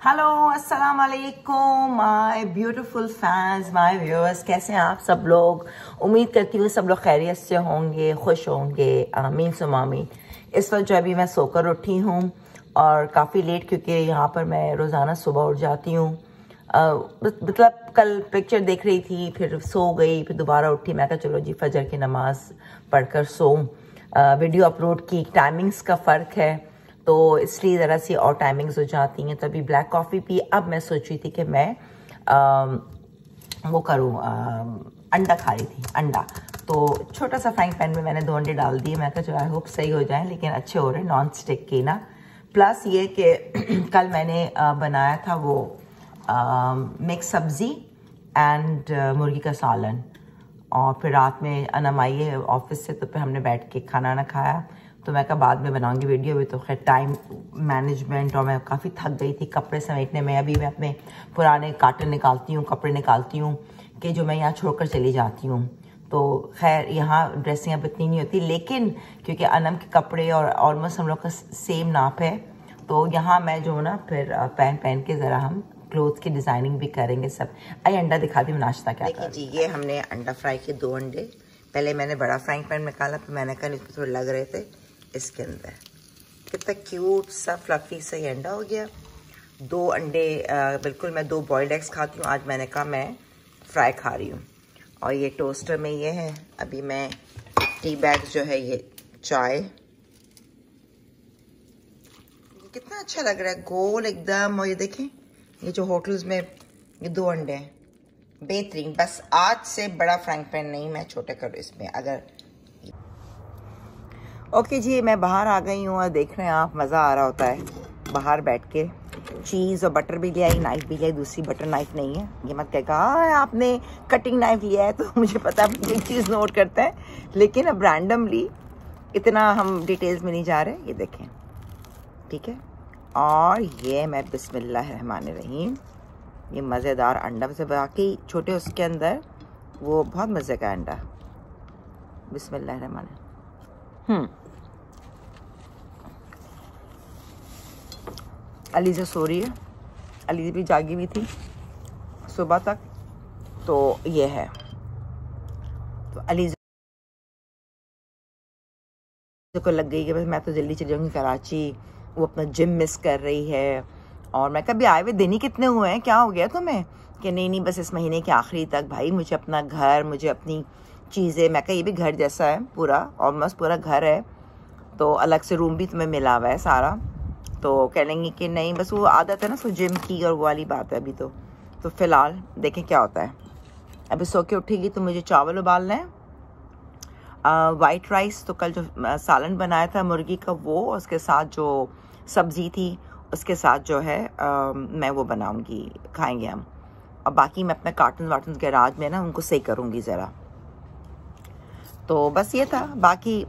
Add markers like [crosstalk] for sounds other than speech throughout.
Hello अस्सलाम वालेकुम my beautiful fans my viewers कैसे हैं आप सब लोग? उम्मीद करती हूँ सब लोग खैरियत से होंगे, खुश होंगे, आमीन सुमामीन इस वक्त जो अभी मैं सोकर उठी हूँ और काफ़ी लेट क्योंकि यहाँ पर मैं रोज़ाना सुबह उठ जाती हूँ। मतलब कल पिक्चर देख रही थी, फिर सो गई, फिर दोबारा उठी। मैं कहा, चलो जी, फजर की नमाज़ पढ़ कर सो वीडियो अपलोड की टाइमिंग्स का फ़र्क है। तो इसलिए ज़रा सी और टाइमिंग्स हो जाती हैं। तो अभी ब्लैक कॉफ़ी पी। अब मैं सोच रही थी कि मैं आ, वो करूँ अंडा खा रही थी अंडा। तो छोटा सा फ्राइंग पैन में मैंने दो अंडे डाल दिए। मैं कहा आई होप सही हो जाए लेकिन अच्छे हो रहे नॉन स्टिक के ना। प्लस ये कि [clears throat] कल मैंने बनाया था वो मिक्स सब्ज़ी एंड मुर्गी का सालन। और फिर रात में अनम आई है ऑफ़िस से तो फिर हमने बैठ के खाना ना खाया। तो मैं कहा बाद में बनाऊँगी वीडियो भी तो खैर टाइम मैनेजमेंट और मैं काफ़ी थक गई थी कपड़े समेटने में। अभी मैं अपने पुराने काटन निकालती हूँ कपड़े निकालती हूँ कि जो मैं यहाँ छोड़कर चली जाती हूँ। तो खैर यहाँ ड्रेसिंग अब इतनी नहीं होती लेकिन क्योंकि अनम के कपड़े और ऑलमोस्ट हम लोग का सेम नाप है तो यहाँ मैं जो ना फिर पहन पहन के ज़रा हम क्लोथ की डिज़ाइनिंग भी करेंगे सब। आई अंडा दिखाती हूँ नाश्ता क्या देखिए जी ये हमने अंडा फ्राई किए दो अंडे पहले मैंने बड़ा फ्राइंग पैन निकाला फिर मैंने कहा इसमें थोड़े लग रहे थे। इसके अंदर। कितना क्यूट सा फ्लफी सा ये अंडा हो गया। दो अंडे बिल्कुल मैं दो बॉयल्ड एग्स खाती हूँ। आज मैंने कहा मैं फ्राई खा रही हूँ। और ये टोस्टर में ये है। अभी मैं टी बैग जो है ये चाय। कितना अच्छा लग रहा है। गोल एकदम। और ये देखें, ये जो होटल्स में ये दो अंडे हैं। बेहतरीन। बस आज से बड़ा फ्रैंक पैन नहीं मैं छोटे करूँ इसमें। अगर ओके जी, मैं बाहर आ गई हूँ और देख रहे हैं आप, मज़ा आ रहा होता है। बाहर बैठ के चीज़ और बटर भी लिया नाइफ भी लिया दूसरी बटर नाइफ नहीं है। ये मत कहेगा आपने कटिंग नाइफ लिया है तो [laughs] मुझे पता है एक चीज़ नोट करते हैं। लेकिन अब रैंडमली इतना हम डिटेल्स में नहीं जा रहे, ये देखें। ठीक है? और ये मैं रहमान रहीम, ये मज़ेदार अंडा से बाकी छोटे उसके अंदर वो बहुत मज़े का अंडा। बिस्मिल्लाह हम्म। अलीजा सो रही है अलीजा भी जागी हुई थी सुबह तक तो ये है। तो अलीजा को लग गई कि बस मैं तो जल्दी चली जाऊँगी कराची, वो अपना जिम मिस कर रही है। और मैं कभी आए हुए दिन ही कितने हुए हैं, क्या हो गया तुम्हें? कि नहीं नहीं, बस इस महीने के आखिरी तक भाई, मुझे अपना घर, मुझे अपनी चीज़ें मैं कहा भी घर जैसा है पूरा ऑलमोस्ट पूरा घर है तो अलग से रूम भी तुम्हें मिला हुआ है सारा। तो कह लेंगे कि नहीं बस वो आदत है ना सो जिम की और वो वाली बात है अभी तो। तो फ़िलहाल देखें क्या होता है। अभी सो के उठेगी तो मुझे चावल उबालना है। वाइट राइस तो कल जो सालन बनाया था मुर्गी का वो उसके साथ जो सब्ज़ी थी उसके साथ जो है आ, मैं वो बनाऊँगी खाएँगे हम। और बाकी मैं अपने कार्टन वार्टन गैराज में ना उनको सही करूँगी ज़रा। तो बस ये था। बाकी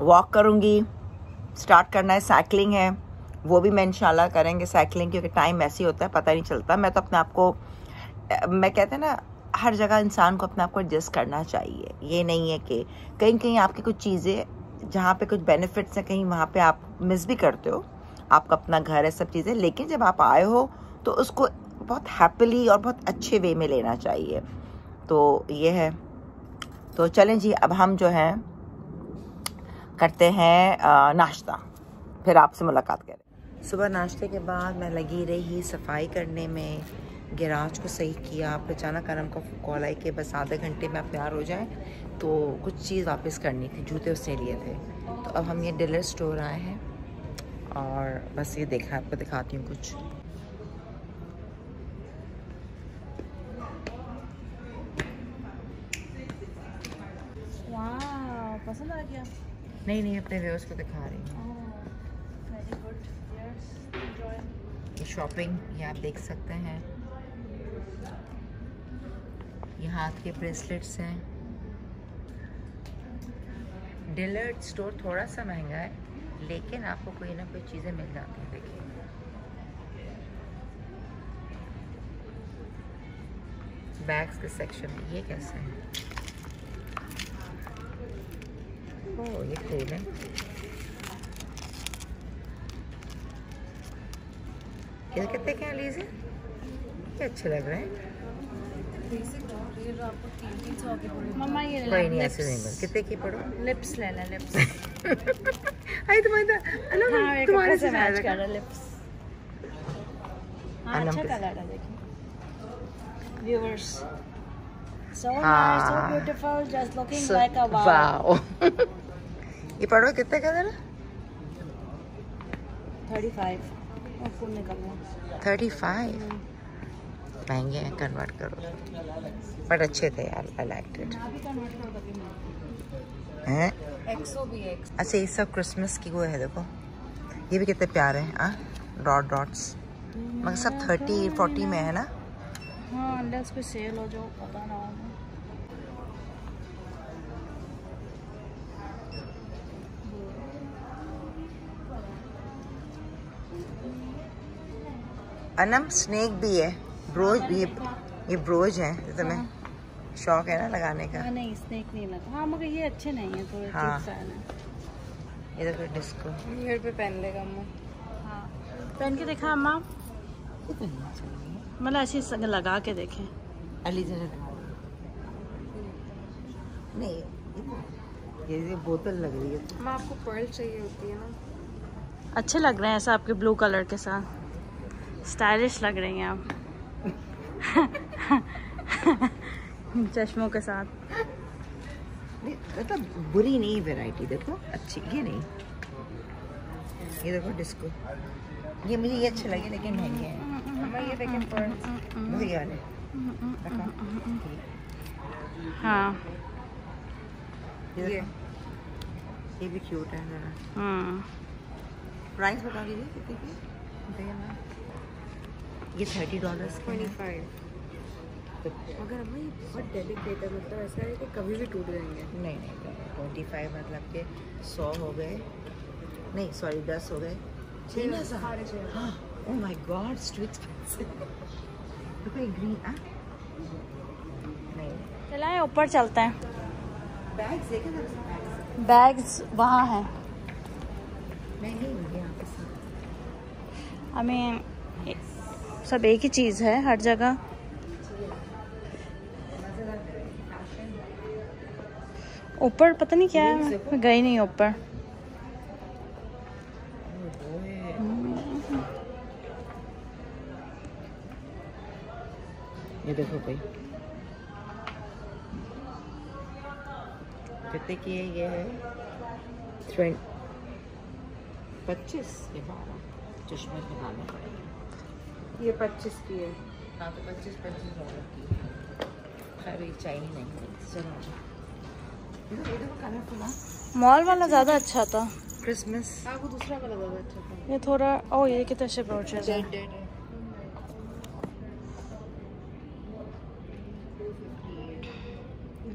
वॉक करूँगी। स्टार्ट करना है। साइकिलिंग है। वो भी मैं इंशाल्लाह करेंगे साइकिलिंग क्योंकि टाइम ऐसे ही होता है, पता नहीं चलता। मैं तो अपने आप को, मैं कहते हैं ना, हर जगह इंसान को अपने आप को एडजस्ट करना चाहिए। ये नहीं है कि कहीं कहीं आपकी कुछ चीज़ें, जहाँ पे कुछ बेनिफिट्स हैं, कहीं वहाँ पे आप मिस भी करते हो। आपका अपना घर है, सब चीज़ें। लेकिन जब आप आए हो तो उसको बहुत हैप्पीली और बहुत अच्छे वे में लेना चाहिए। तो ये है। तो चलें जी, अब हम जो हैं, करते हैं नाश्ता। फिर आपसे मुलाकात करें। सुबह नाश्ते के बाद मैं लगी रही सफ़ाई करने में। गैराज को सही किया आप अचानक आराम का कॉल आई कि बस आधे घंटे में आप तैयार हो जाए। तो कुछ चीज़ वापस करनी थी, जूते उससे लिए थे। तो अब हम ये डिलर स्टोर आए हैं और बस ये देखा, आपको दिखाती हूँ कुछ। पसंद आ गया? नहीं नहीं अपने व्यूअर्स को दिखा रही हूँ। शॉपिंग ये आप देख सकते हैं। ये हाथ के ब्रेसलेट्स हैं। डिलर्ट स्टोर थोड़ा सा महँगा है लेकिन आपको कोई ना कोई चीज़ें मिल जाती हैं देखिए। बैग्स के सेक्शन में ये कैसे है? ओह ये कूल है ये कितने के हैं। लीजिए ये अच्छे लग रहे हैं। मम्मा ये कोई नहीं ऐसे नहीं कितने की पड़ो लिप्स ले ले लिप्स [laughs] आई तुम्हारा अलग हाँ तुम्हारे से से मैच कर रहा लिप्स हाँ अच्छा कलर है देखिए। Viewers so nice so beautiful just looking So- like a wow. wow. [laughs] ये पढ़ो कितने का जरा 35 और फुल थर्टी फाइव? महँगे हैं कन्वर्ट करो। बट अच्छे थे यार आई लाइक इट हैं? अच्छा ये सब क्रिसमस की वो है देखो। ये भी कितने प्यारे हैं हाँ? डॉट डॉट्स मगर सब थर्टी फोर्टी में है ना? हाँ सेल हो जो पता ना अनम स्नेक भी है। ब्रोज ये ये ब्रोज है तो तुम्हें शौक है ना लगाने का? हाँ नहीं स्नेक नहीं लगा हाँ मगर ये अच्छे नहीं है थोड़े हाँ। है। ये देखो डिस्को घर पे पहन लेगा अम्मा। हाँ। पहन के देखा अम्मा? मतलब ऐसे लगा के देखें। अली जरा नहीं ये ये बोतल लग रही है। मैं आपको पर्ल चाहिए होती है ना। अच्छे लग रहे हैं ऐसा आपके ब्लू कलर के साथ। स्टाइलिश लग रही हैं आप। चश्मों के साथ। मतलब बुरी नहीं वैरायटी देखो अच्छी ये नहीं। ये देखो डिस्को ये मुझे ये अच्छे लगे लेकिन महँगे हैं। ये देखें पर्ल मुझे ये वाले। हाँ। ये ये भी क्यूट है जरा। प्राइस बता दीजिए कितने की? ये थर्टी डॉलर्स के ट्वेंटी फाइव मगर अम्मा ये बहुत डेलिकेट है मतलब ऐसा है कि कभी भी टूट जाएँगे। नहीं नहीं ट्वेंटी फाइव मतलब के सौ हो गए। नहीं सॉरी दस हो गए। हज़ार। हाँ oh my god too expensive देखो ग्रीन हाँ? नहीं। चलाए ऊपर चलते हैं। बैग्स देखे बैग्स बैग्स वहाँ हैं। नहीं नहीं यहाँ पे सब आई मीन सब एक ही चीज़ है हर जगह। ऊपर पता नहीं क्या है मैं गई नहीं ऊपर। ये देखो भाई। कितने की है ये है? पच्चीस ये बारह। चश्मे निकालने पड़ेंगे। ये पच्चीस की है। हाँ तो पच्चीस पच्चीस डॉलर की खैर ये चाहिए नहीं। चलो। हाँ मॉल वाला ज़्यादा अच्छा था। क्रिसमस। आपको दूसरा वाला ज़्यादा अच्छा था। ये थोड़ा ओ ये कितने अच्छे ब्रोचेस है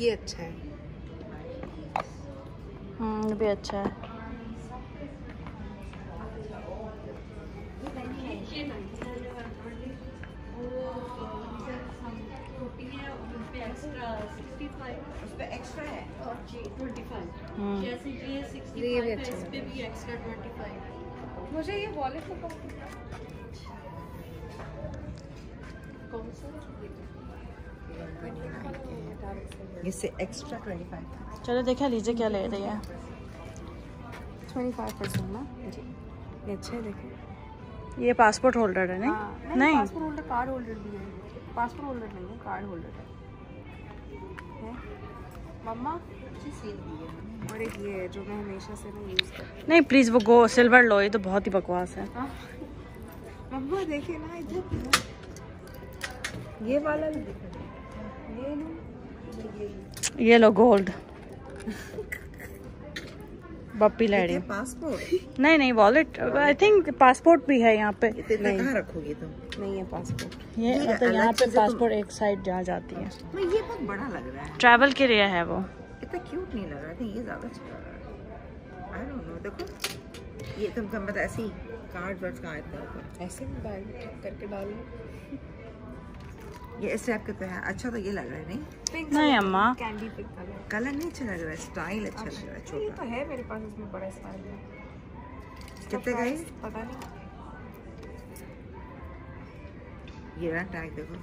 ये अच्छा है। हम्म ये भी अच्छा है। उस पर एक्स्ट्रा है ये भी अच्छा है मुझे ये वॉलेट को कौन सा? इससे एक्स्ट्रा ट्वेंटी फाइव चलो देखा लीजिए क्या ले रही है। ट्वेंटी फाइव परसेंट ना? जी। ये अच्छे है देखें। ये पासपोर्ट होल्डर है नहीं? हाँ, नहीं पासपोर्ट होल्डर कार्ड होल्डर भी है। पासपोर्ट होल्डर नहीं है कार्ड होल्डर है। है? मम्मा और एक ये है जो मैं हमेशा से ना यूज़ करती। नहीं प्लीज़ वो गो सिल्वर लो ये तो बहुत ही बकवास है। मम्मा देखे ना इधर ये वाला ये ये लो गोल्ड [laughs] बप्पी ले पासपोर्ट नहीं नहीं वॉलेट आई थिंक पासपोर्ट भी है यहाँ पे। इतना कहाँ रखोगी तुम? नहीं है पासपोर्ट ये मतलब यहाँ पे पासपोर्ट एक साइड जहाँ जाती है। ये बहुत बड़ा लग रहा है। ट्रैवल के लिए है वो। इतना क्यूट नहीं लग रहा था ये ज़्यादा अच्छा लग रहा है। आई डोंट नो देखो। ये तुम तुम बता ऐसे ही कार्ड वर्ड कहाँ इतना ऐसे भी बैग करके डाल लो। ये इस टाइप का तो है। अच्छा तो ये लग रहा है नहीं? नहीं अम्मा। कैंडी पिंक कलर कलर नहीं अच्छा लग रहा है स्टाइल अच्छा लग रहा है छोटा। तो है मेरे पास इसमें बड़ा स्टाइल है। कितने का है? पता नहीं। ये रहा टैग देखो।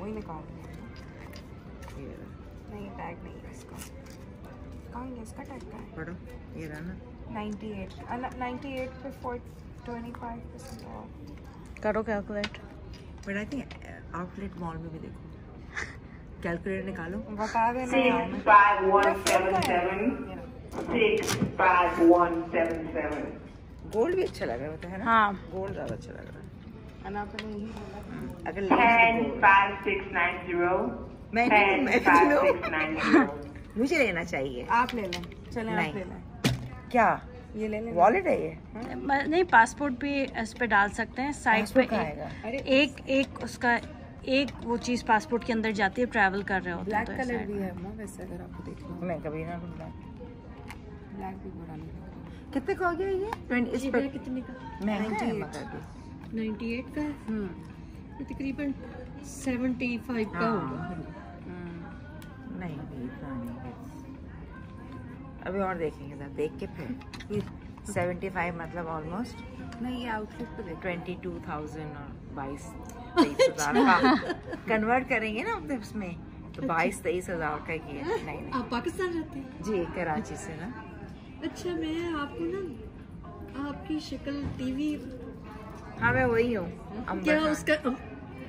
वही निकाल रही हूँ। ये रहा। नहीं टैग नहीं है इसका। कहाँ है इसका टैग का है? पढ़ो ये रहा ना। 98 98 पे 4 25 परसेंट ऑफ़ करो calculate but I think outlet mall में भी देखो। कैलकुलेटर निकालो। बता देना. गोल्ड भी अच्छा लग रहा है है ना? हाँ। गोल्ड ज़्यादा अच्छा लग रहा है। अगर nine zero. मुझे लेना चाहिए। आप ले लें। चलें आप नहीं। ले लें। क्या? ये ले लें वॉलेट है ये? म- नहीं पासपोर्ट भी इस पे डाल सकते हैं साइड पे एक, एक एक उसका एक वो चीज़ पासपोर्ट के अंदर जाती है ट्रैवल कर रहे होते हैं ब्लैक तो कलर भी है ना वैसे अगर आपको देखना मैं कभी ना ब्लैक भी बुरा नहीं कितने का हो गया ये? ट्वेंटी इस पर कितने का? महँगा है 98 मगर भी। 98 का? है हम्म। ये तकरीबन 75 का हाँ। होगा। नहीं है। अभी और देखेंगे जरा देख के फिर। सेवेंटी फाइव मतलब ऑलमोस्ट नहीं ये आउटफिट पे देखो। ट्वेंटी टू थाउज़ेंड और बाईस [laughs] कन्वर्ट करेंगे ना अपने उसमें। तो बाईस तेईस हज़ार का की है। नहीं नहीं। आप पाकिस्तान रहते हैं? जी कराची से ना। अच्छा मैं आपको ना आपकी शक्ल टीवी हाँ मैं वही हूँ। क्या उसका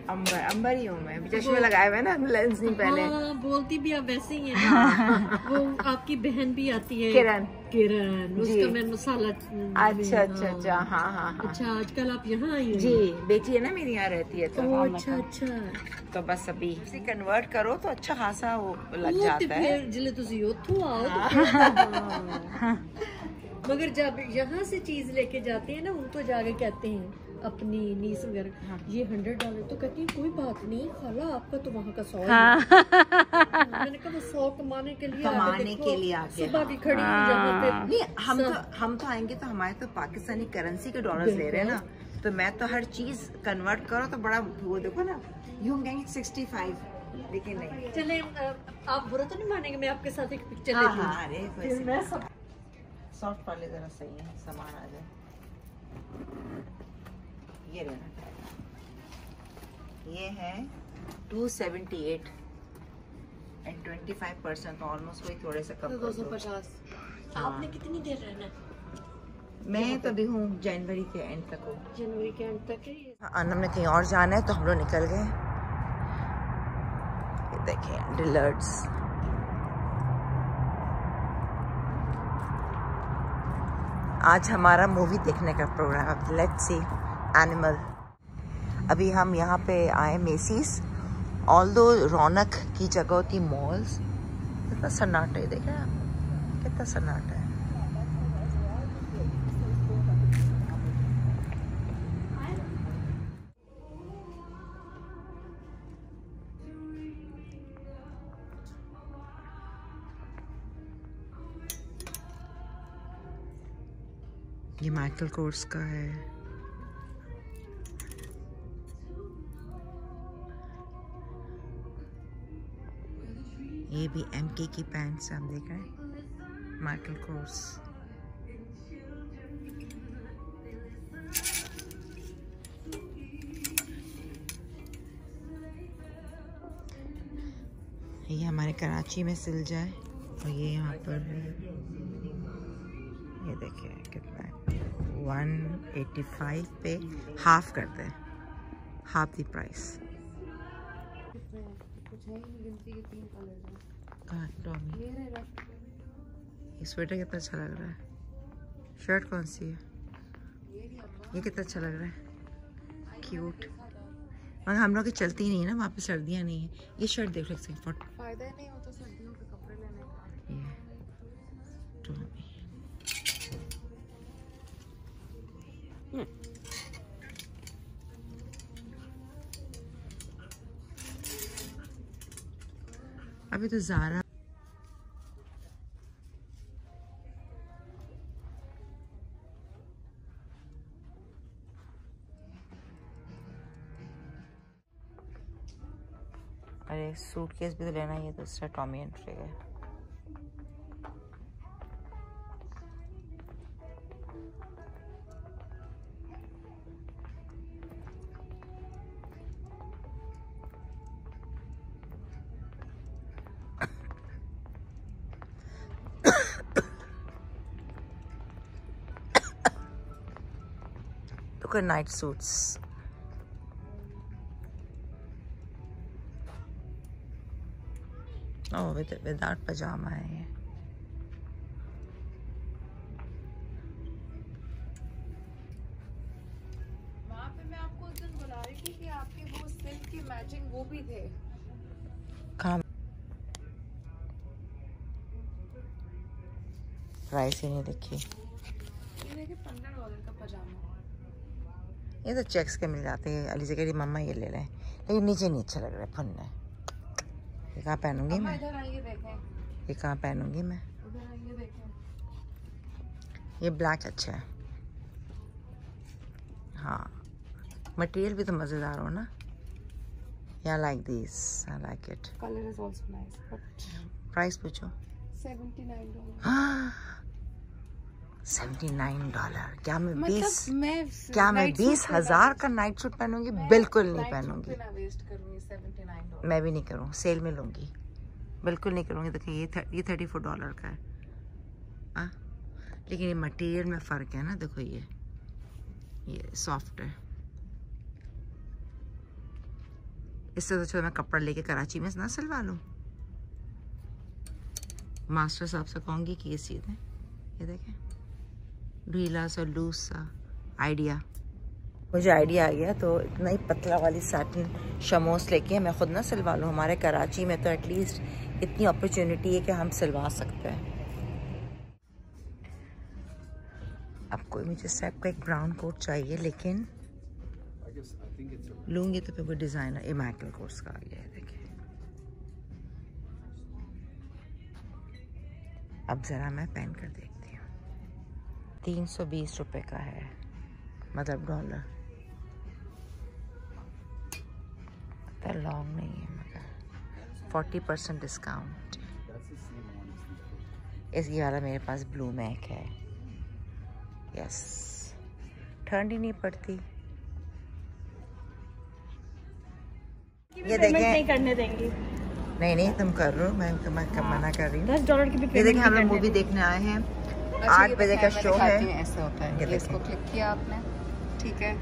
अंबर अंबर ही हूँ मैं। चश्मे लगाए हुए ना लेंस नहीं हाँ, बोलती भी आप वैसे ही है [laughs] वो आपकी बहन भी आती है। किरण। किरण उसका मैं मसाला अच्छा हाँ। अच्छा अच्छा हाँ हाँ हाँ। अच्छा आजकल आप यहाँ आई जी बेटी है ना मेरी यहाँ रहती है तो। हाँ, अच्छा मतलब अच्छा। तो बस अभी कन्वर्ट करो तो अच्छा खासा वो लग जाता तो है। ज़िले आओ तो हाँ। तो [laughs] मगर जब यहाँ से चीज़ लेके जाते हैं ना उनको जाके कहते हैं अपनी नीस वगैरह। हाँ। ये हंड्रेड डॉलर तो कहती है कोई बात नहीं खाला आपका तो वहाँ का सौ हाँ मैंने कहा वो सौ कमाने के लिए कमाने के लिए आके, सुबह हाँ। भी खड़ी हूँ यहाँ पे। नहीं हम तो हम तो आएँगे तो हमारे तो पाकिस्तानी करेंसी के डॉलर्स ले रहे हैं ना। तो मैं तो हर चीज़ कन्वर्ट करो तो बड़ा वो देखो ना यूँ कहेंगे सिक्सटी फाइव लेकिन नहीं। चले आप बुरा तो नहीं मानेंगे मैं आपके साथ एक पिक्चर हाँ हाँ। अरे सब सॉफ्ट वाले जरा सही है सामान आ जाए। ये लेना ये है two seventy eight and twenty five percent तो ऑलमोस्ट वही थोड़े से कम दो। सौ पचास। हाँ। आपने कितनी देर रहना है? मैं तभी हूँ जनवरी के एंड तक हूँ। जनवरी के एंड तक है अनम ने कहीं और जाना है तो हम लोग निकल गए ये देखें डिलर्ट्स आज हमारा मूवी देखने का प्रोग्राम लेट्स सी एनिमल अभी हम यहाँ पे आए मेसीस ऑल दो रौनक की जगह होती मॉल्स कितना सन्नाटा है, देखा? कितना सन्नाटा है। ये माइकल कोर्स का है। ये भी एम के की पैंट्स आप देख रहे हैं? माइकल कोर्स ये हमारे कराची में सिल जाए और ये यहाँ पर है। ये देखिए कितना है। 185 पे हाफ़ करते हैं। हाफ़ द प्राइस कुछ है ही गिनती के तीन कलर हैं। कहाँ टॉमी ये रहा ये स्वेटर कितना अच्छा लग रहा है। शर्ट कौन सी है? ये कितना अच्छा लग रहा है। क्यूट मगर हम लोग की चलती नहीं है ना वहाँ पे सर्दियाँ नहीं है। ये शर्ट देख सकते हैं फट फ़ायदा नहीं होता सर्दियों के कपड़े लेने का। ये टॉमी अभी तो ज़ारा। अरे सूटकेस भी तो लेना ही है दूसरा टॉमी एंट्री है। At night suits. Oh, with without pajama है ये. वहाँ पे मैं आपको उस दिन बुला रही थी कि आपके वो सिल्क के मैचिंग वो भी थे प्राइस ही नहीं देखी ये देखिए पंद्रह डॉलर का पजामा ये तो चेक्स के मिल जाते हैं। अली से कह रही मम्मा ये ले लें। लेकिन नीचे नहीं अच्छा लग रहा है फुन्ने ये कहाँ पहनूँगी मैं? ये कहाँ पहनूँगी मैं? ये ब्लैक अच्छा है। हाँ। मटेरियल भी तो मज़ेदार हो ना? या like this I like it colour is also nice but price पूछो। 79 डॉलर सेवेंटी नाइन डॉलर। क्या मैं मतलब बीस मैं क्या मैं बीस हज़ार का नाइट सूट पहनूँगी? बिल्कुल नहीं पहनूँगी। वेस्ट करूँगी मैं भी नहीं करूँ सेल में लूँगी। बिल्कुल नहीं करूँगी देखिए ये थ, ये थर्टी फोर डॉलर का है। आ? लेकिन ये मटेरियल में फ़र्क है ना देखो ये। ये सॉफ्ट है। इससे तो मैं कपड़ा लेके कराची में ना सिलवा लूँ। मास्टर साहब से कहूँगी कि ये सी दें ये देखें। ढीला सा लूज सा आइडिया मुझे आइडिया आ गया तो इतना ही पतला वाली सैटिन शमोस लेके मैं खुद ना सिलवा लूँ। हमारे कराची में तो एटलीस्ट इतनी अपॉर्चुनिटी है कि हम सिलवा सकते हैं। अब कोई मुझे सेप का एक ब्राउन कोट चाहिए, लेकिन लूँगी तो फिर वो डिज़ाइनर इमैकल कोर्स का आ गया है, देखिए। अब ज़रा मैं पहन कर देखती हूँ। तीन सौ बीस रुपये का है। मतलब डॉलर इतना लॉन्ग नहीं है मगर फोर्टी परसेंट डिस्काउंट इस वाला मेरे पास ब्लू मैक है। यस ठंड ही नहीं पड़ती। ये देखें। नहीं करने देंगी। नहीं नहीं तुम कर रहे हो मैं मैं कब मना कर रही हूँ। ये देखिए हम लोग मूवी देखने आए हैं। आठ बजे का शो है। ऐसे होता है। ये इसको क्लिक किया आपने। ठीक है।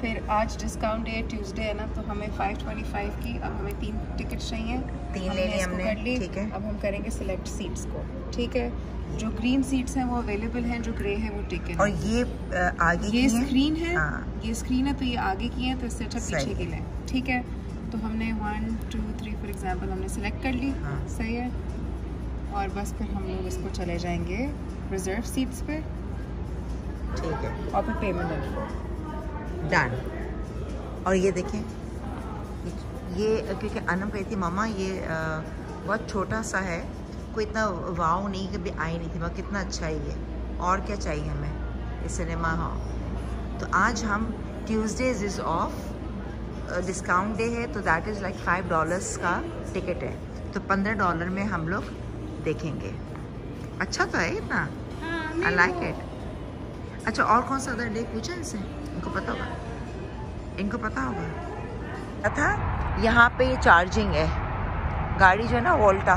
फिर आज डिस्काउंट डे ट्यूसडे है ना तो हमें 525 की अब हमें तीन टिकट चाहिए। तीन ले ली हमने, कर ली। ठीक है। अब हम करेंगे सिलेक्ट सीट्स को। ठीक है। जो ग्रीन सीट्स हैं वो अवेलेबल हैं जो ग्रे है वो टिकट और ये आगे ये की स्क्रीन है। हाँ। ये स्क्रीन है तो ये आगे की है तो इससे अच्छा पीछे की लें। ठीक है। तो हमने one two three four example हमने सेलेक्ट कर ली। हाँ। सही है। और बस फिर हम लोग इसको चले जाएँगे। रिज़र्व सीट्स पे ठीक है। और फिर पेमेंट डन और ये देखें ये क्योंकि अनम कहती थी मामा ये बहुत छोटा सा है। कोई इतना वाव नहीं कभी आई नहीं थी मगर कितना अच्छा है ये। और क्या चाहिए हमें? ये सिनेमा हॉल। तो आज हम Tuesdays is off discount day है तो that is like five dollars का टिकट है। तो पंद्रह डॉलर में हम लोग देखेंगे। अच्छा तो है इतना। आई लाइक इट अच्छा और कौन सा अदर डे पूछा इसे? इनको पता होगा। इनको पता होगा। था यहाँ पे ये चार्जिंग है। गाड़ी जो है ना वोल्टा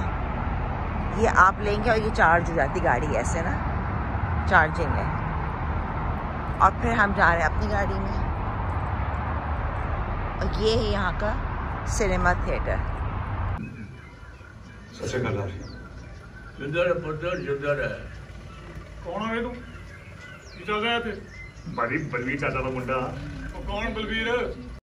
ये आप लेंगे और ये चार्ज हो जाती गाड़ी ऐसे ना। चार्जिंग है। और फिर हम जा रहे हैं अपनी गाड़ी में। और ये है यहाँ का सिनेमा थिएटर जिधर है। ਕੌਣ ਆ ਵੇ ਤੂੰ? ਕੀ ਚੱਲ ਰਿਹਾ ਇੱਥੇ? ਭਾਜੀ ਬਲਵੀਰ ਚਾਚਾ ਦਾ ਮੁੰਡਾ। ਉਹ ਕੌਣ ਬਲਵੀਰ?